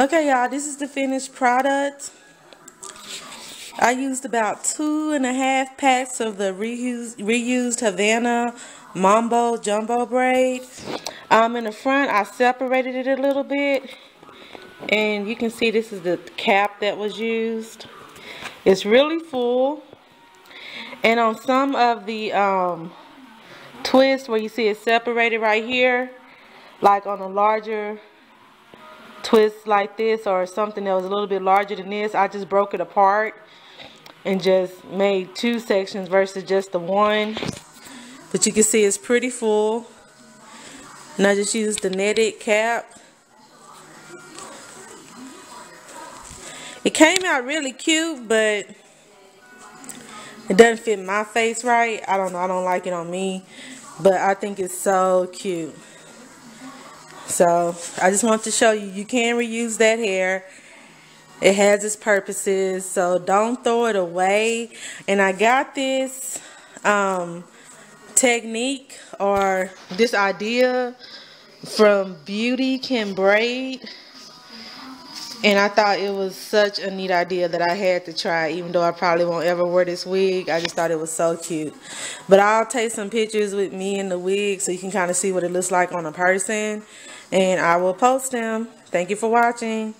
Okay, y'all, this is the finished product. I used about two and a half packs of the reused, Havana Mambo Jumbo Braid. Um, in the front, I separated it a little bit. And you can see this is the cap that was used. It's really full. And on some of the um, twists where you see it separated right here, like on a larger twist like this or something that was a little bit larger than this, I just broke it apart and just made two sections versus just the one. But you can see it's pretty full. And I just used the netted cap. It came out really cute, but it doesn't fit my face right. I don't know. I don't like it on me. But I think it's so cute. So I just want to show you, you can reuse that hair. It has its purposes, so don't throw it away. And I got this um, technique or this idea from Beauty Can Braid. And I thought it was such a neat idea that I had to try, even though I probably won't ever wear this wig. I just thought it was so cute. But I'll take some pictures with me in the wig so you can kind of see what it looks like on a person. And I will post them. Thank you for watching.